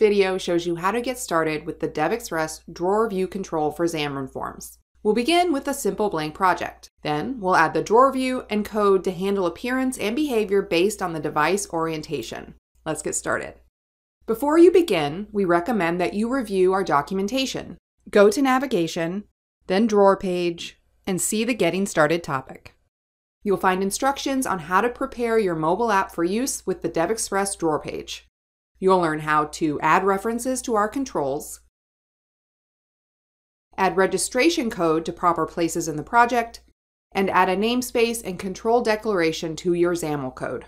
video shows you how to get started with the DevExpress drawer view control for Xamarin Forms. We'll begin with a simple blank project. Then we'll add the drawer view and code to handle appearance and behavior based on the device orientation. Let's get started. Before you begin, we recommend that you review our documentation. Go to Navigation, then Drawer page, and see the Getting Started topic. You'll find instructions on how to prepare your mobile app for use with the DevExpress drawer page. You'll learn how to add references to our controls, add registration code to proper places in the project, and add a namespace and control declaration to your XAML code.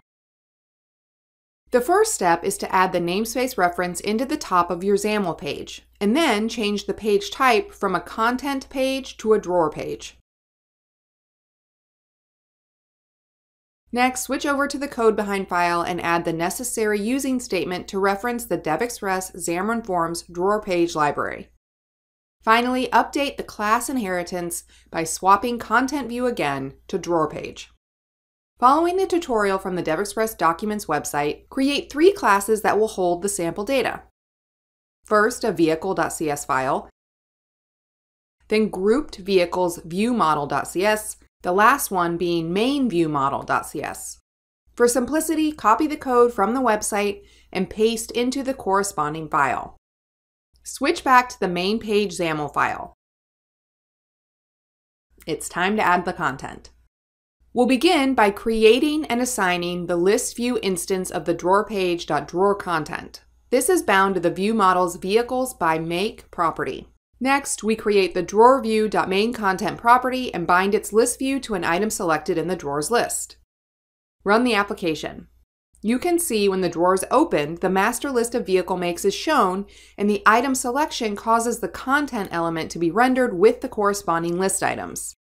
The first step is to add the namespace reference into the top of your XAML page, and then change the page type from a content page to a drawer page. Next, switch over to the code behind file and add the necessary using statement to reference the DevExpress Xamarin Forms drawer page library. Finally, update the class inheritance by swapping Content View again to Drawer Page. Following the tutorial from the DevExpress Documents website, create three classes that will hold the sample data. First, a vehicle.cs file, then grouped vehicles viewModel.cs, the last one being main_viewModel.cs. For simplicity, copy the code from the website and paste into the corresponding file. Switch back to the main page XAML file. It's time to add the content. We'll begin by creating and assigning the list view instance of the drawer page.drawer content. This is bound to the view model's vehicles by make property. Next, we create the drawer view.main content property and bind its list view to an item selected in the drawers list. Run the application. You can see when the drawer is opened, the master list of vehicle makes is shown, and the item selection causes the content element to be rendered with the corresponding list items.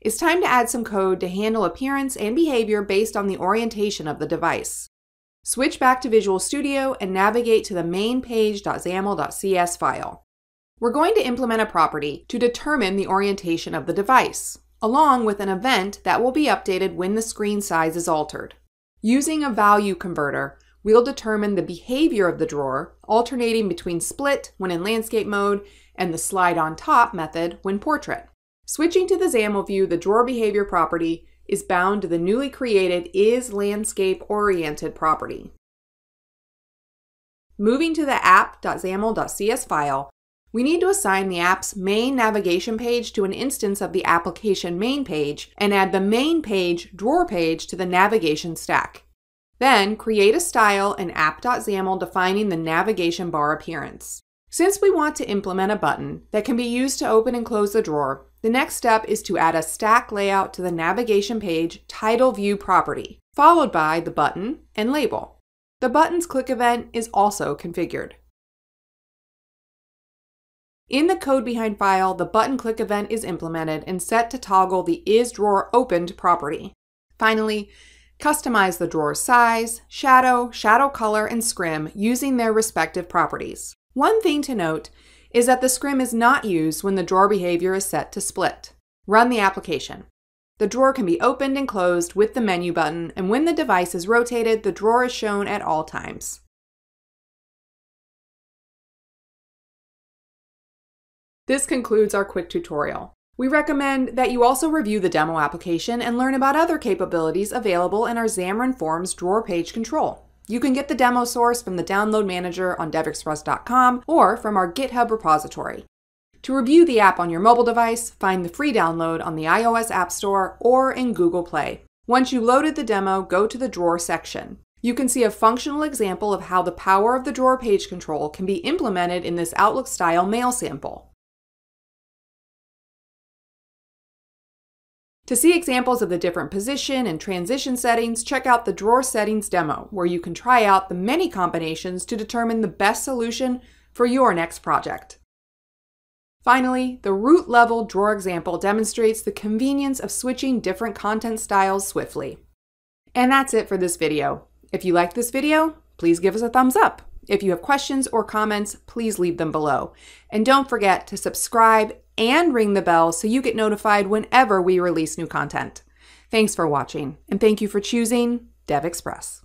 It's time to add some code to handle appearance and behavior based on the orientation of the device. Switch back to Visual Studio and navigate to the main page.xaml.cs file. We're going to implement a property to determine the orientation of the device, along with an event that will be updated when the screen size is altered. Using a value converter, we'll determine the behavior of the drawer, alternating between split when in landscape mode and the slide on top method when portrait. Switching to the XAML view, the drawer behavior property is bound to the newly created is landscape oriented property. Moving to the app.xaml.cs file, we need to assign the app's main navigation page to an instance of the application main page and add the main page drawer page to the navigation stack. Then create a style in app.xaml defining the navigation bar appearance. Since we want to implement a button that can be used to open and close the drawer, the next step is to add a stack layout to the navigation page title view property, followed by the button and label. The button's click event is also configured. In the code behind file, the button click event is implemented and set to toggle the is drawer opened property. Finally, customize the drawer size, shadow, shadow color, and scrim using their respective properties. One thing to note is that the scrim is not used when the drawer behavior is set to split. Run the application. The drawer can be opened and closed with the menu button, and when the device is rotated, the drawer is shown at all times. This concludes our quick tutorial. We recommend that you also review the demo application and learn about other capabilities available in our Xamarin Forms drawer page control. You can get the demo source from the download manager on devexpress.com or from our GitHub repository. To review the app on your mobile device, find the free download on the iOS App Store or in Google Play. Once you loaded the demo, go to the drawer section. You can see a functional example of how the power of the drawer page control can be implemented in this Outlook style mail sample. To see examples of the different position and transition settings, check out the drawer settings demo, where you can try out the many combinations to determine the best solution for your next project. Finally, the root level drawer example demonstrates the convenience of switching different content styles swiftly. And that's it for this video. If you liked this video, please give us a thumbs up. If you have questions or comments, please leave them below. And don't forget to subscribe and ring the bell so you get notified whenever we release new content. Thanks for watching, and thank you for choosing DevExpress.